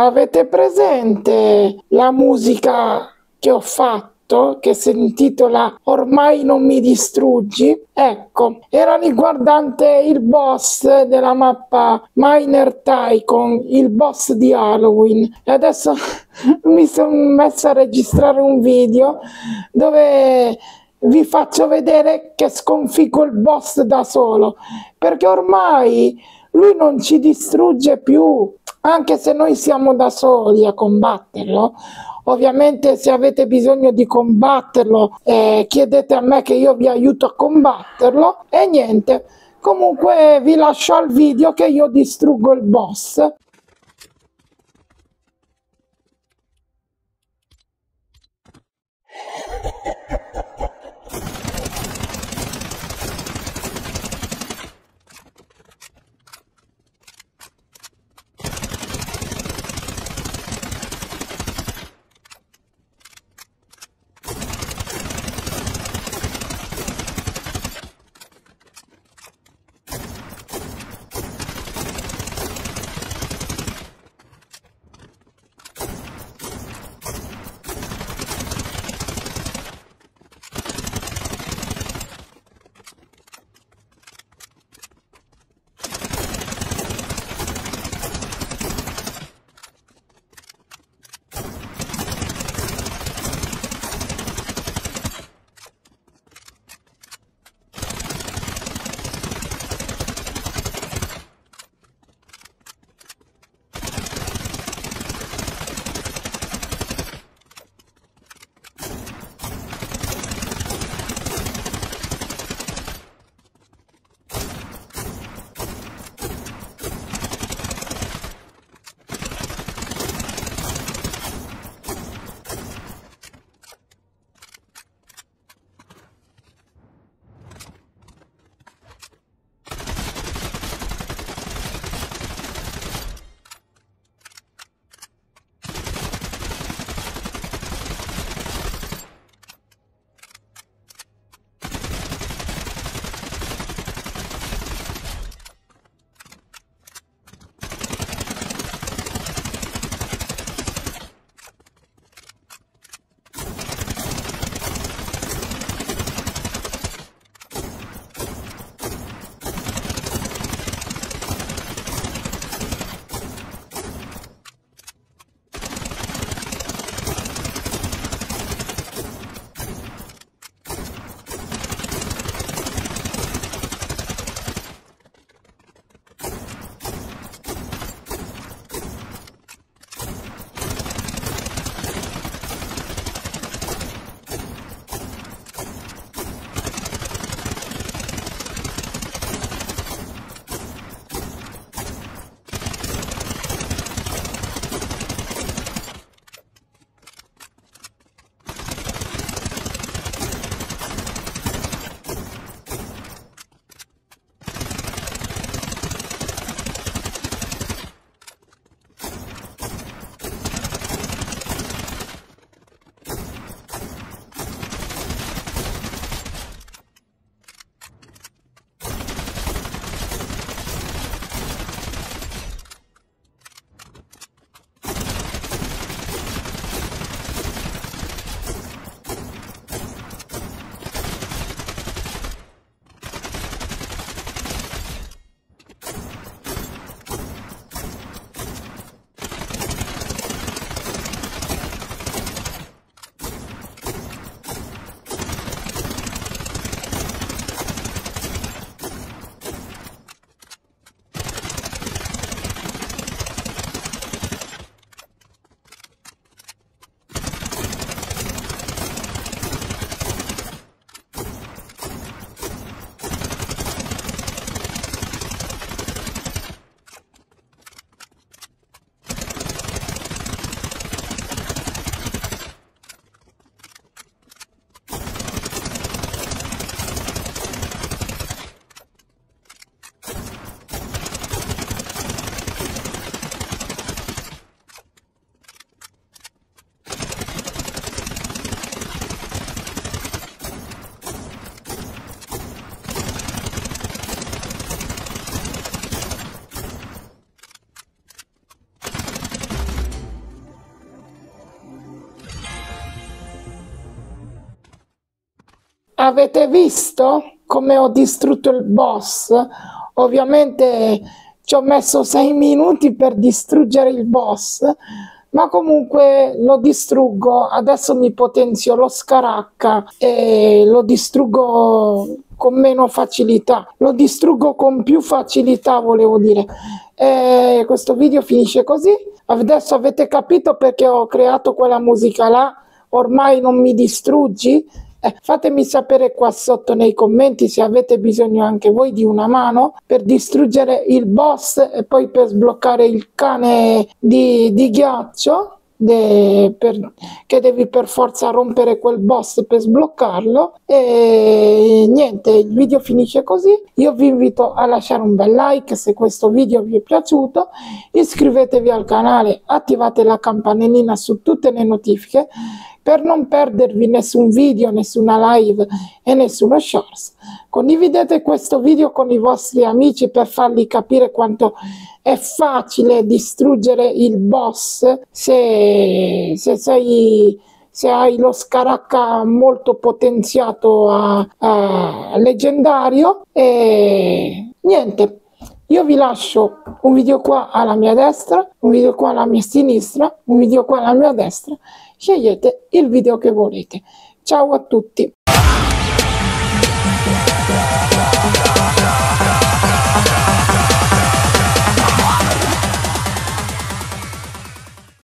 Avete presente la musica che ho fatto? che si intitola Ormai non mi distruggi. Ecco, era riguardante il boss della mappa Miner Tycoon, il boss di Halloween. E adesso mi sono messa a registrare un video dove vi faccio vedere che sconfiggo il boss da solo, perché ormai lui non ci distrugge più, anche se noi siamo da soli a combatterlo Ovviamente se avete bisogno di combatterlo eh, chiedete a me che io vi aiuto a combatterlo e niente. Comunque vi lascio al video che io distruggo il boss. Avete visto come ho distrutto il boss? Ovviamente ci ho messo sei minuti per distruggere il boss, ma comunque lo distruggo. Adesso mi potenzio lo scaracca e lo distruggo con meno facilità. Lo distruggo con più facilità, volevo dire. E questo video finisce così. Adesso avete capito perché ho creato quella musica là. Ormai non mi distruggi fatemi sapere qua sotto nei commenti se avete bisogno anche voi di una mano per distruggere il boss e poi per sbloccare il cane di, di ghiaccio. De, per, che devi per forza rompere quel boss per sbloccarlo e niente il video finisce così io vi invito a lasciare un bel like se questo video vi è piaciuto iscrivetevi al canale attivate la campanellina su tutte le notifiche per non perdervi nessun video, nessuna live e nessuno shorts. Condividete questo video con i vostri amici per fargli capire quanto è facile distruggere il boss se, se sei se hai lo scaracca molto potenziato a, a leggendario e niente io vi lascio un video qua alla mia destra un video qua alla mia sinistra un video qua alla mia destra scegliete il video che volete. Ciao a tutti!